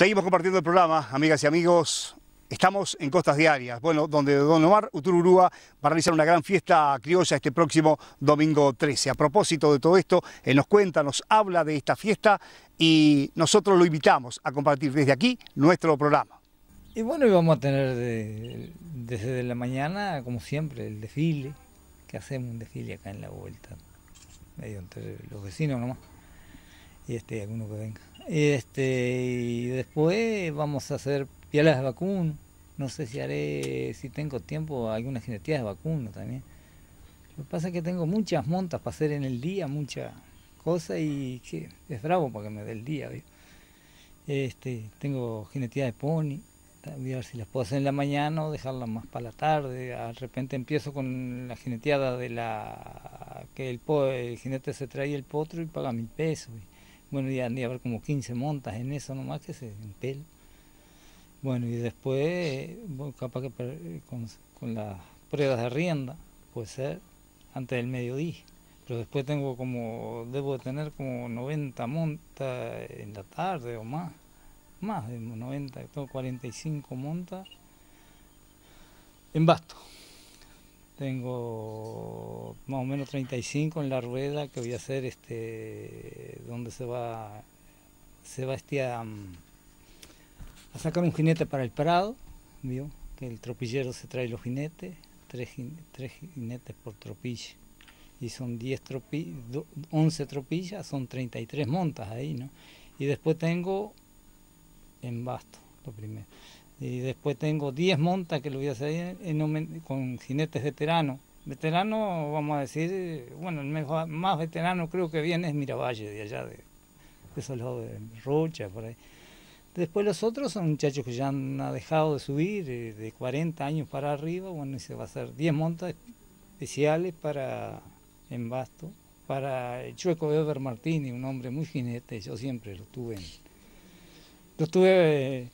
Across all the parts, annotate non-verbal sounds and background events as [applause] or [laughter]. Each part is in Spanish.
Seguimos compartiendo el programa, amigas y amigos. Estamos en Costas Diarias, bueno, donde Don Omar Utururúa va a realizar una gran fiesta criolla este próximo domingo 13. A propósito de todo esto, él nos cuenta, nos habla de esta fiesta y nosotros lo invitamos a compartir desde aquí nuestro programa. Y bueno, y vamos a tener de- desde la mañana, como siempre, el desfile, que hacemos un desfile acá en la vuelta, medio entre los vecinos nomás, y este, alguno que venga. Este, y después vamos a hacer pialas de vacuno, no sé si haré, si tengo tiempo, algunas jineteadas de vacuno también. Lo que pasa es que tengo muchas montas para hacer en el día, muchas cosas, y que es bravo para que me dé el día. Este, tengo jineteada de pony, voy a ver si las puedo hacer en la mañana o dejarlas más para la tarde. De repente empiezo con la jineteada de la que el, po- el jinete se trae el potro y paga mil pesos. Bueno, ya andé a ver como 15 montas en eso nomás que se en. Bueno, y después, capaz que con las pruebas de rienda, puede ser, antes del mediodía. Pero después tengo como, debo de tener como 90 montas en la tarde o más más de 90, tengo 45 montas en basto. Tengo más o menos 35 en la rueda que voy a hacer este donde se va se este a, sacar un jinete para el Prado, ¿vio? Que el tropillero se trae los jinetes, tres, tres jinetes por tropilla. Y son 10 tropi, do- 11 tropillas, son 33 montas ahí, ¿no? Y después tengo en Basto, lo primero. Y después tengo 10 montas que lo voy a hacer con jinetes veteranos. Veterano, vamos a decir, bueno, el mejor- más veterano creo que viene es Miravalle, de allá, de, esos lados de Rocha, por ahí. Después los otros son muchachos que ya han dejado de subir, eh, de 40 años para arriba, bueno, y se va a hacer 10 montas especiales para en Basto, para el chueco Eber Martini, un hombre muy jinete, yo siempre lo tuve lo tuve eh,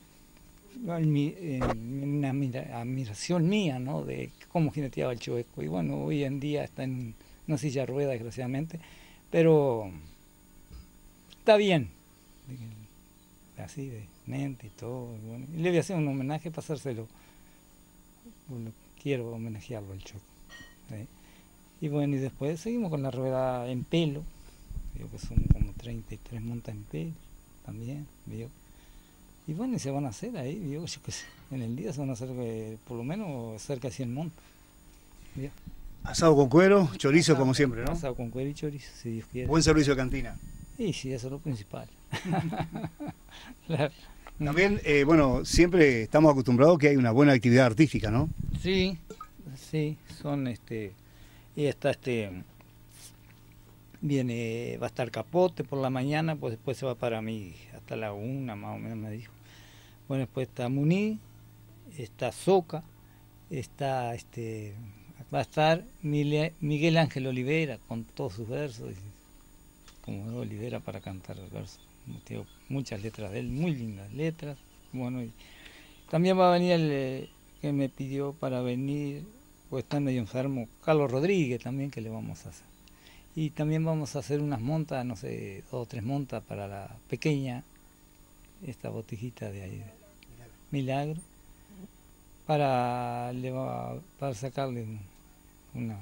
una admira- admiración mía, ¿no? De cómo jineteaba el chueco. Y bueno, hoy en día está en una silla de ruedas, desgraciadamente, pero está bien. Así de mente y todo. y le voy a hacer un homenaje. Bueno, quiero homenajearlo al. ¿sí? Y bueno, y después seguimos con la rueda en pelo. Digo que son como 33 montas en pelo también, ¿vio? Y bueno, y se van a hacer ahí, ¿vio? Yo qué sé, en el día se van a hacer eh, por lo menos cerca de 100 montas. ¿vio? Asado con cuero, chorizo como siempre, ¿no? Asado con cuero y chorizo, si Dios quiere. Buen servicio de cantina. Y sí, eso es lo principal. [laughs] Claro. También, eh, bueno, siempre estamos acostumbrados que hay una buena actividad artística, ¿no? Sí, sí, son este. Y está este. Viene, va a estar capote por la mañana, pues después se va para mí hasta la una más o menos me dijo. Bueno, después está Muní, está Soca, está este. Va a estar Miguel Ángel Olivera con todos sus versos, como Olivera para cantar versos. Como te digo, muchas letras de él, muy lindas letras. Bueno, también va a venir el eh, que me pidió para venir, pues está medio enfermo, Carlos Rodríguez también que le vamos a hacer. Y también vamos a hacer unas montas, no sé, dos o tres montas para la pequeña, esta botijita de ahí, Milagro, para, le va- para sacarle un- una,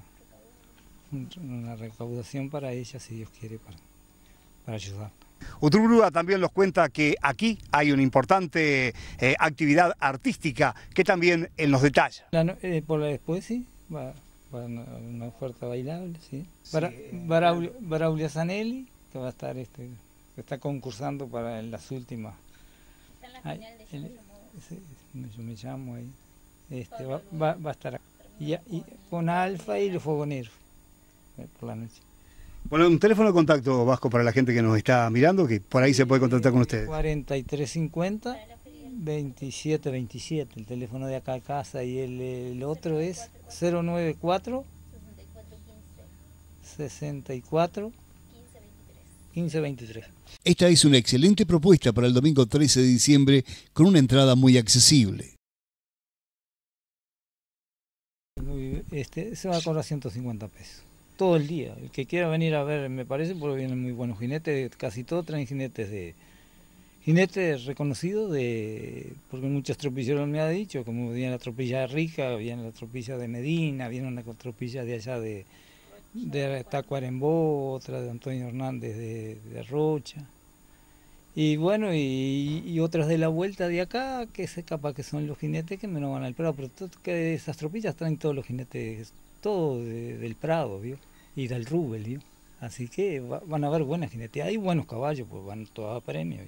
un- una recaudación para ella, si Dios quiere, para, para ayudar. Utururúa también nos cuenta que aquí hay una importante eh, actividad artística que también él nos detalla. La no- eh, por la después sí, va, va una, una oferta bailable, sí. Sí, Baraulia, Baraulia Zanelli, que va a estar este, que está concursando para en las últimas. Ay, el- sí, yo me llamo ahí. Este, va, va- va a estar y, y con Alfa y los fogoneros eh, por la noche. Bueno, un teléfono de contacto, Vasco, para la gente que nos está mirando, que por ahí se puede contactar con ustedes. 4350 2727, el teléfono de acá a casa y el, el otro es 094 64 1523. Esta es una excelente propuesta para el domingo 13 de diciembre con una entrada muy accesible. Muy- Este, se va a cobrar 150 pesos. Todo el día. El que quiera venir a ver, me parece, porque vienen muy buenos jinetes. Casi todos traen jinetes de jinete reconocido de porque muchos tropilleros me ha dicho, como viene la tropilla de Rica, viene la tropilla de Medina, viene una tropilla de allá de, de Tacuarembó, otra de Antonio Hernández de, de Rocha. Y bueno, y, otras de la vuelta de acá, que se capaz que son los jinetes que me no van al Prado, pero que esas tropillas traen todos los jinetes, todo del Prado, ¿vio? Y del Rubel, ¿vio? Así que van a haber buenas jinetes. Hay buenos caballos, pues van todos a premio.